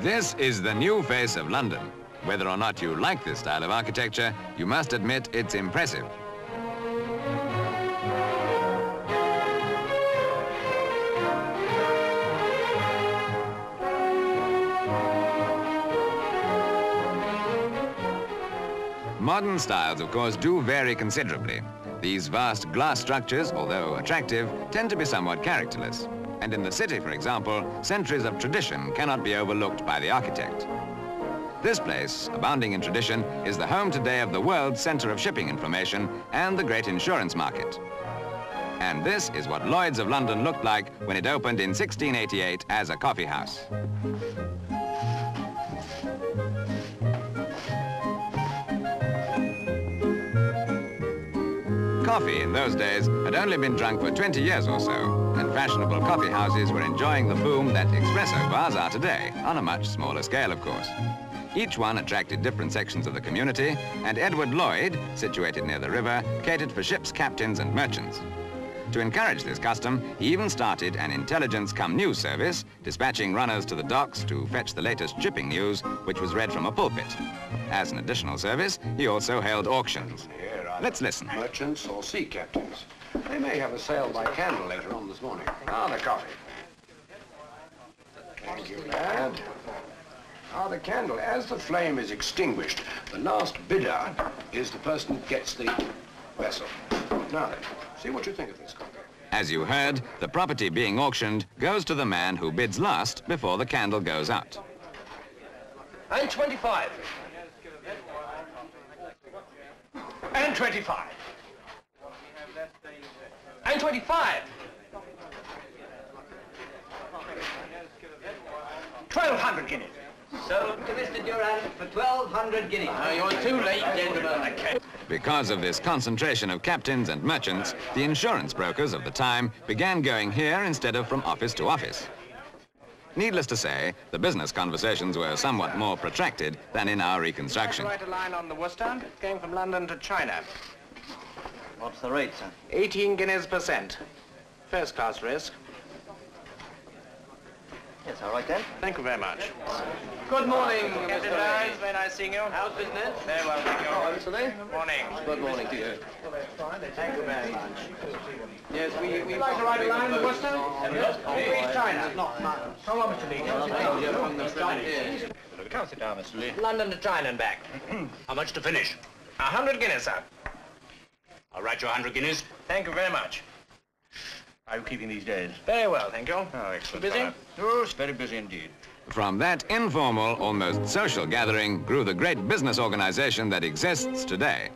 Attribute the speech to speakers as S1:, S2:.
S1: This is the new face of London. Whether or not you like this style of architecture, you must admit it's impressive. Modern styles, of course, do vary considerably. These vast glass structures, although attractive, tend to be somewhat characterless. And in the city, for example, centuries of tradition cannot be overlooked by the architect. This place, abounding in tradition, is the home today of the world's center of shipping information and the great insurance market. And this is what Lloyd's of London looked like when it opened in 1688 as a coffee house. Coffee in those days had only been drunk for 20 years or so, and fashionable coffee houses were enjoying the boom that espresso bars are today, on a much smaller scale, of course. Each one attracted different sections of the community, and Edward Lloyd, situated near the river, catered for ships' captains and merchants. To encourage this custom, he even started an intelligence cum news service, dispatching runners to the docks to fetch the latest shipping news, which was read from a pulpit. As an additional service, he also held auctions. Let's listen.
S2: Merchants or sea captains. They may have a sale by candle later on this morning. Ah, the coffee. Thank you, lad. Ah, the candle. As the flame is extinguished, the last bidder is the person who gets the vessel. Now then, see what you think of this coffee.
S1: As you heard, the property being auctioned goes to the man who bids last before the candle goes out.
S3: And 25. And 25. And 25. 1,200 guineas.
S4: Sold to Mr. Durant for 1,200 guineas.
S3: Now, you're too late, gentlemen.
S1: Because of this concentration of captains and merchants, the insurance brokers of the time began going here instead of from office to office. Needless to say, the business conversations were somewhat more protracted than in our reconstruction.
S3: Write a line on the Worcester. Going from London to China.
S4: What's the rate, sir?
S3: 18 guineas per cent. First class risk.
S4: Yes, all right then.
S3: Thank you very much. Good morning, Captain Lyons. Very nice seeing you.
S4: How's business?
S3: Very well, thank you.
S4: Oh, Mr. Lee?
S3: Morning.
S4: Good morning to you. Well, that's fine.
S3: Thank you very much. Yes, we... we like to ride a line on the Worcester? Yes. Reach China. Come on, Mr. Lee. Come sit down, Mr. Lee. London to China and back.
S5: How much to finish?
S3: A hundred guineas, sir.
S5: I'll write you a hundred guineas.
S3: Thank you very much.
S5: How are you keeping these days?
S3: Very well, thank you.
S5: Oh, excellent.
S3: Busy?
S5: Yes, oh, very busy indeed.
S1: From that informal, almost social gathering grew the great business organization that exists today.